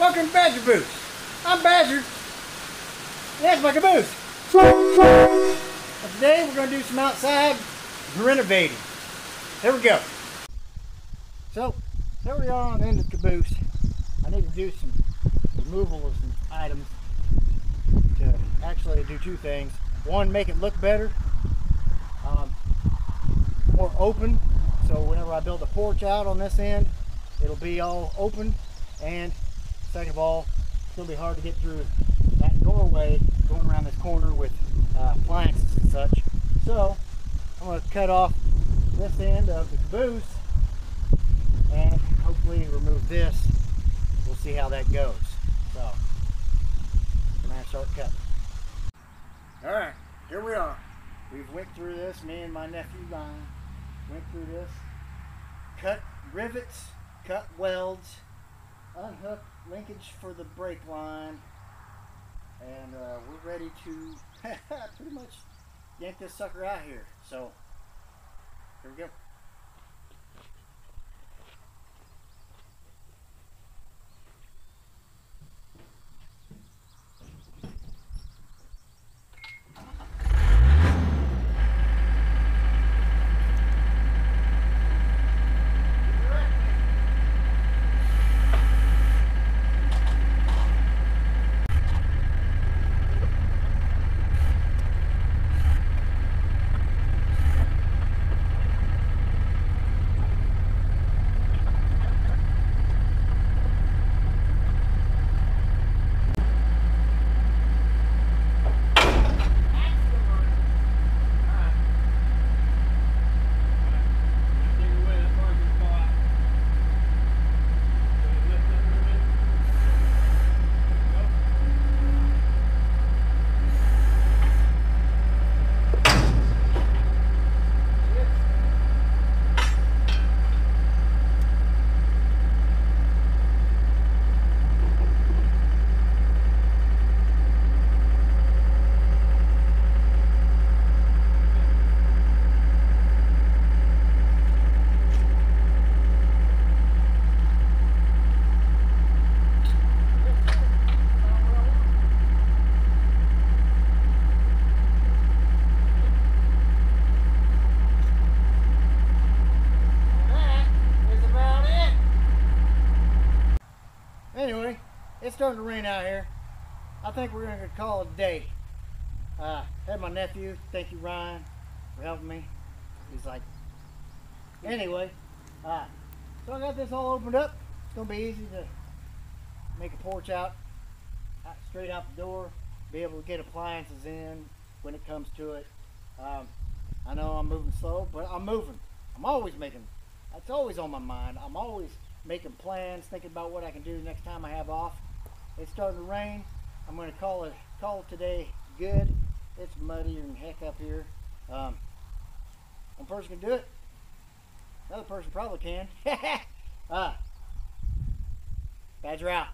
To BadgerBoose. I'm Badger. And that's my caboose. But today we're going to do some outside renovating. Here we go. So, here we are on the end of the caboose. I need to do some removal of some items to actually do two things. One, make it look better, um, more open. So whenever I build a porch out on this end, it'll be all open. And second of all, it's gonna be hard to get through that doorway going around this corner with uh, appliances and such. So I'm gonna cut off this end of the caboose and hopefully remove this. We'll see how that goes. So I'm gonna start cutting. All right, here we are. We've went through this, me and my nephew Ryan went through this, cut rivets, cut welds, unhook linkage for the brake line, and uh, we're ready to pretty much yank this sucker out here. So, here we go. That is about it. Anyway, it's starting to rain out here. I think we're gonna call it a day. Uh, had my nephew, thank you Ryan for helping me. He's like, anyway, uh, so I got this all opened up. It's gonna be easy to make a porch out, out straight out the door, be able to get appliances in when it comes to it. Um, I know I'm moving slow, but I'm moving. I'm always making. That's always on my mind. I'm always making plans, thinking about what I can do next time I have off. It's starting to rain. I'm going to call it call it today good. It's muddy and heck up here. Um, one person can do it. Another person probably can. uh, Badger out.